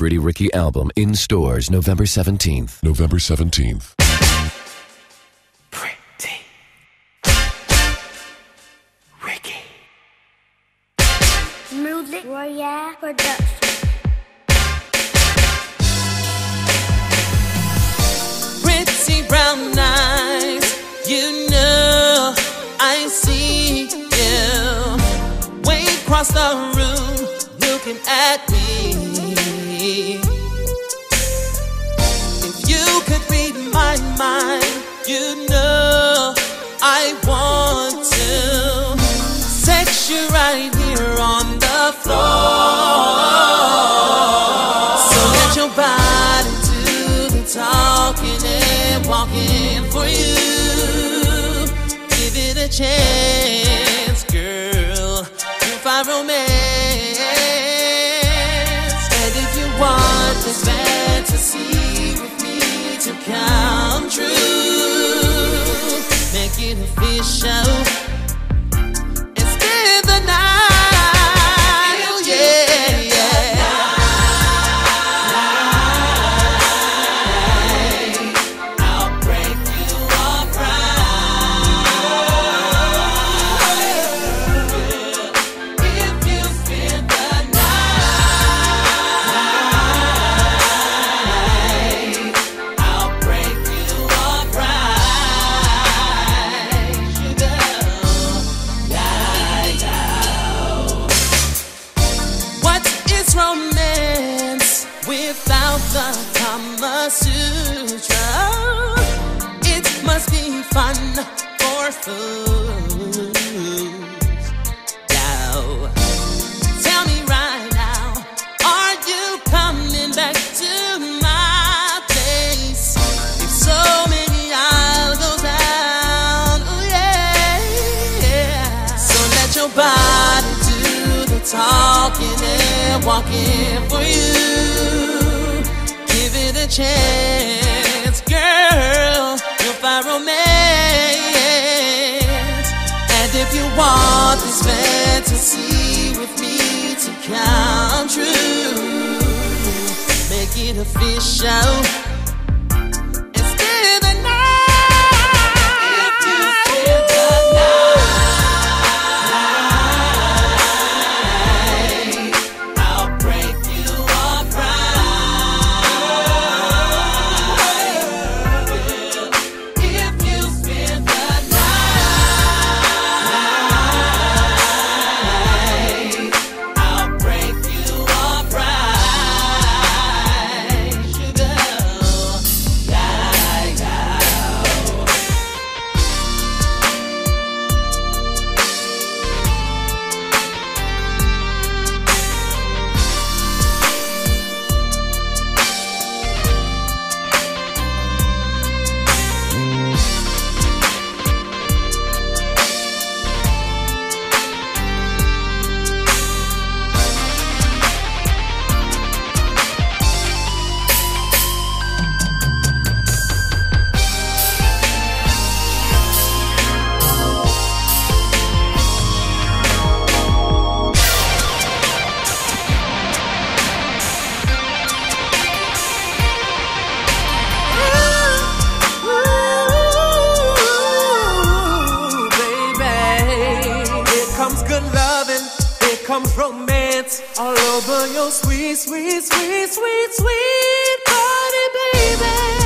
Pretty Ricky album in stores November 17th. November 17th. Pretty Ricky. Music Royale Production. pretty brown eyes. You know I see you way across the room looking at me. If you could read my mind, you know I want to sex you right here on the floor. So let your body do the talking and walking for you. Give it a chance, girl. You'll find romance. With me to come true, make it official. Kama Sutra? It must be fun for fools. Now, tell me right now, are you coming back to my place? If so, maybe I'll go down. Oh yeah. So let your body do the talking and walking for you. A chance, girl. You'll find romance. And if you want this fantasy with me to come true, make it official. Comes romance. All over your sweet, sweet, sweet, sweet, sweet body, baby.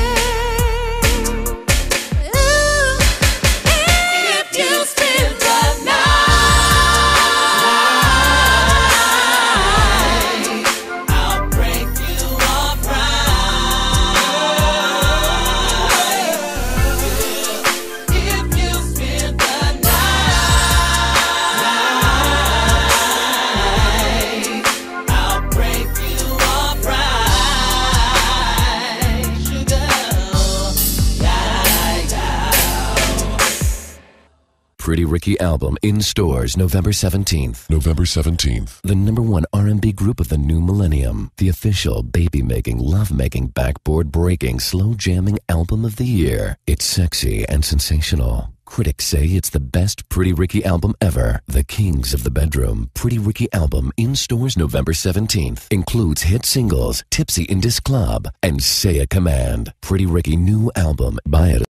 Pretty Ricky album in stores November 17th. November 17th. The number one R&B group of the new millennium. The official baby-making, love-making, backboard-breaking, slow jamming album of the year. It's sexy and sensational. Critics say it's the best Pretty Ricky album ever. The Kings of the Bedroom Pretty Ricky album in stores November 17th includes hit singles Tipsy in This Club and Say a Command. Pretty Ricky new album. Buy it